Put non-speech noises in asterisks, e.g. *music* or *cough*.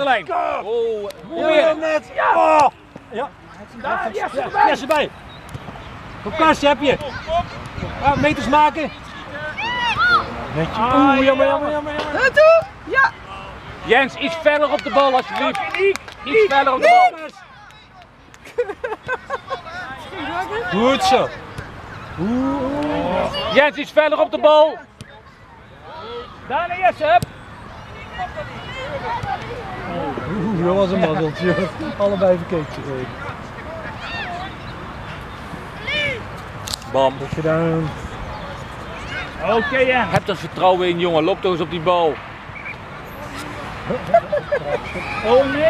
achterlijn. Oh, Ja, weer. net. Oh. Ja. Daar, yes, Ja, erbij. yes, erbij. Kom, heb je. Ja, meters maken. Netje. Ah, Oeh, jammer, jammer. jammer. Naartoe! Ja! Jens, iets verder op de bal alsjeblieft. Iets verder op de bal. Goed zo. Jens, iets verder op de bal. Daar naar Jesse, dat was een mazzeltje. *laughs* Allebei verkeerd gereden. Bam. Goed gedaan. Oké, Jens. Heb er vertrouwen in, jongen. Loop toch eens op die bal. Oh nee.